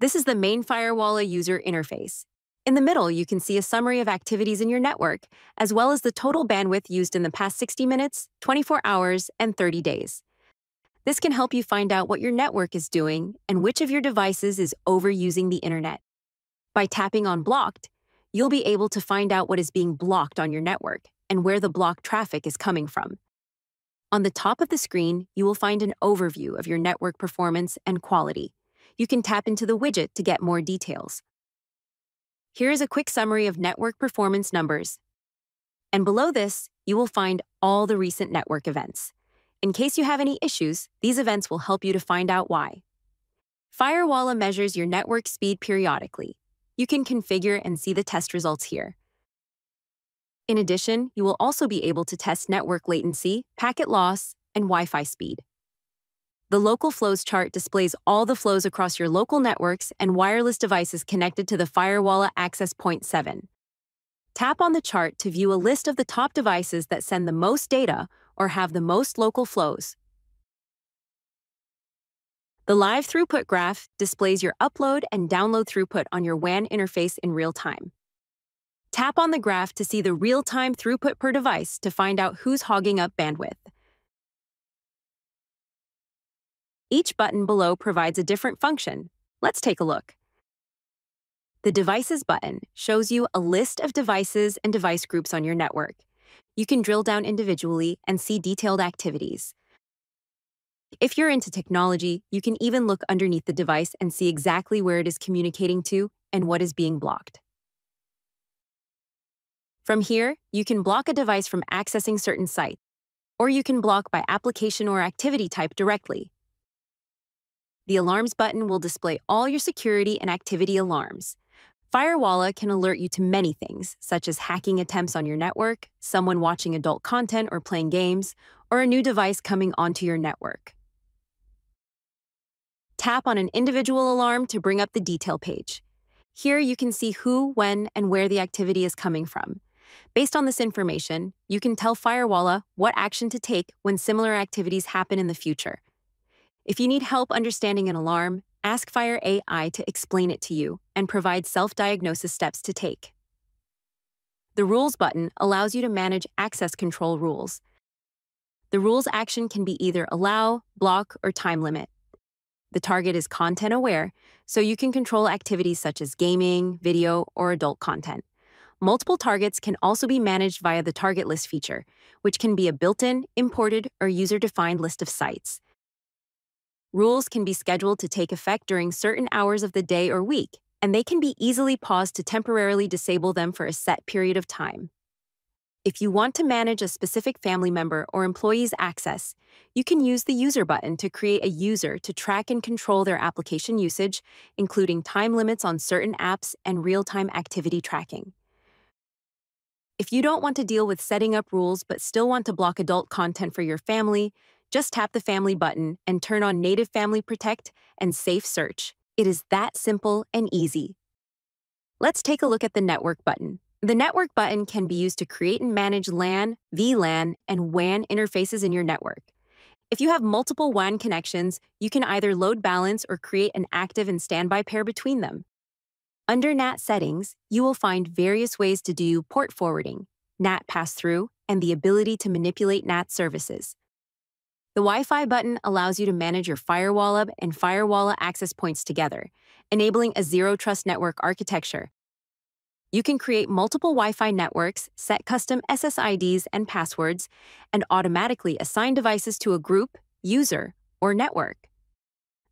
This is the main Firewalla user interface. In the middle, you can see a summary of activities in your network, as well as the total bandwidth used in the past 60 minutes, 24 hours, and 30 days. This can help you find out what your network is doing and which of your devices is overusing the internet. By tapping on Blocked, you'll be able to find out what is being blocked on your network and where the blocked traffic is coming from. On the top of the screen, you will find an overview of your network performance and quality. You can tap into the widget to get more details. Here is a quick summary of network performance numbers. And below this, you will find all the recent network events. In case you have any issues, these events will help you to find out why. Firewalla measures your network speed periodically. You can configure and see the test results here. In addition, you will also be able to test network latency, packet loss, and Wi-Fi speed. The local flows chart displays all the flows across your local networks and wireless devices connected to the Firewalla Access Point 7. Tap on the chart to view a list of the top devices that send the most data or have the most local flows. The live throughput graph displays your upload and download throughput on your WAN interface in real time. Tap on the graph to see the real-time throughput per device to find out who's hogging up bandwidth. Each button below provides a different function. Let's take a look. The Devices button shows you a list of devices and device groups on your network. You can drill down individually and see detailed activities. If you're into technology, you can even look underneath the device and see exactly where it is communicating to and what is being blocked. From here, you can block a device from accessing certain sites, or you can block by application or activity type directly. The Alarms button will display all your security and activity alarms. Firewalla can alert you to many things, such as hacking attempts on your network, someone watching adult content or playing games, or a new device coming onto your network. Tap on an individual alarm to bring up the detail page. Here you can see who, when, and where the activity is coming from. Based on this information, you can tell Firewalla what action to take when similar activities happen in the future. If you need help understanding an alarm, ask Fire AI to explain it to you and provide self-diagnosis steps to take. The Rules button allows you to manage access control rules. The rules action can be either allow, block, or time limit. The target is content aware, so you can control activities such as gaming, video, or adult content. Multiple targets can also be managed via the target list feature, which can be a built-in, imported, or user-defined list of sites. Rules can be scheduled to take effect during certain hours of the day or week, and they can be easily paused to temporarily disable them for a set period of time. If you want to manage a specific family member or employee's access, you can use the User button to create a user to track and control their application usage, including time limits on certain apps and real-time activity tracking. If you don't want to deal with setting up rules but still want to block adult content for your family, just tap the Family button and turn on Native Family Protect and Safe Search. It is that simple and easy. Let's take a look at the Network button. The Network button can be used to create and manage LAN, VLAN, and WAN interfaces in your network. If you have multiple WAN connections, you can either load balance or create an active and standby pair between them. Under NAT settings, you will find various ways to do port forwarding, NAT pass-through, and the ability to manipulate NAT services. The Wi-Fi button allows you to manage your Firewalla and Firewalla access points together, enabling a zero-trust network architecture. You can create multiple Wi-Fi networks, set custom SSIDs and passwords, and automatically assign devices to a group, user, or network.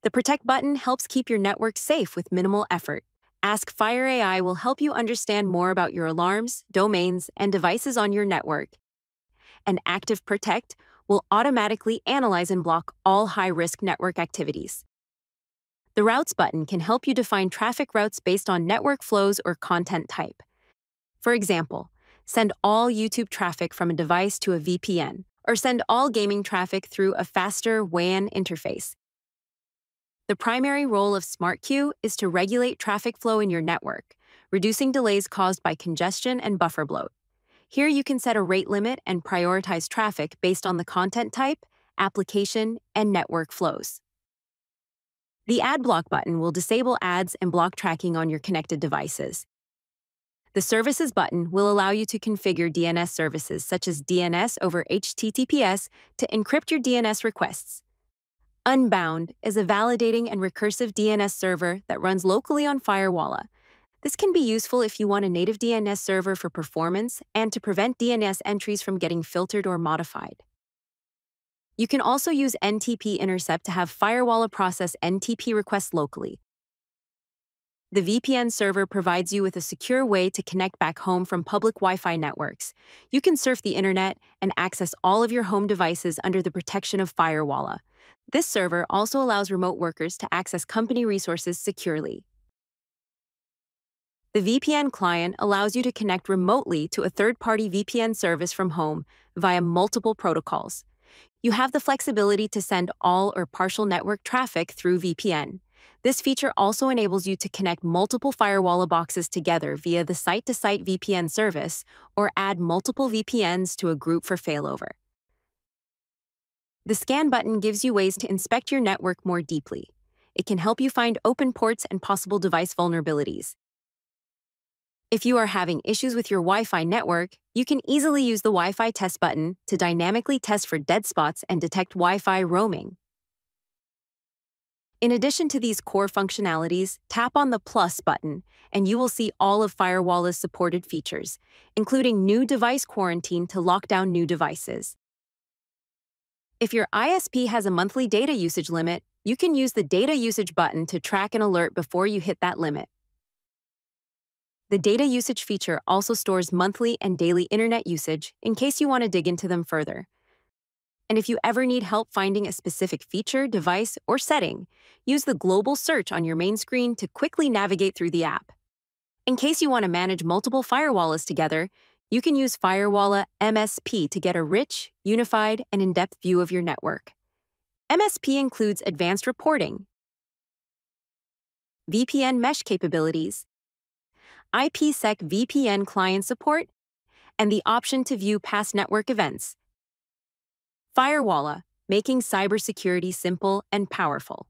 The Protect button helps keep your network safe with minimal effort. Ask Fire AI will help you understand more about your alarms, domains, and devices on your network. And Active Protect will automatically analyze and block all high-risk network activities. The Routes button can help you define traffic routes based on network flows or content type. For example, send all YouTube traffic from a device to a VPN, or send all gaming traffic through a faster WAN interface. The primary role of SmartQueue is to regulate traffic flow in your network, reducing delays caused by congestion and buffer bloat. Here you can set a rate limit and prioritize traffic based on the content type, application, and network flows. The Ad Block button will disable ads and block tracking on your connected devices. The Services button will allow you to configure DNS services such as DNS over HTTPS to encrypt your DNS requests. Unbound is a validating and recursive DNS server that runs locally on Firewalla. This can be useful if you want a native DNS server for performance and to prevent DNS entries from getting filtered or modified. You can also use NTP Intercept to have Firewalla process NTP requests locally. The VPN server provides you with a secure way to connect back home from public Wi Fi networks. You can surf the internet and access all of your home devices under the protection of Firewalla. This server also allows remote workers to access company resources securely. The VPN client allows you to connect remotely to a third party VPN service from home via multiple protocols. You have the flexibility to send all or partial network traffic through VPN. This feature also enables you to connect multiple Firewalla boxes together via the site to site VPN service or add multiple VPNs to a group for failover. The scan button gives you ways to inspect your network more deeply. It can help you find open ports and possible device vulnerabilities. If you are having issues with your Wi Fi network, you can easily use the Wi Fi test button to dynamically test for dead spots and detect Wi Fi roaming. In addition to these core functionalities, tap on the plus button and you will see all of Firewalla's supported features, including new device quarantine to lock down new devices. If your ISP has a monthly data usage limit, you can use the Data Usage button to track an alert before you hit that limit. The Data Usage feature also stores monthly and daily internet usage in case you want to dig into them further. And if you ever need help finding a specific feature, device, or setting, use the global search on your main screen to quickly navigate through the app. In case you want to manage multiple firewalls together, you can use Firewalla MSP to get a rich, unified, and in depth view of your network. MSP includes advanced reporting, VPN mesh capabilities, IPsec VPN client support, and the option to view past network events. Firewalla, making cybersecurity simple and powerful.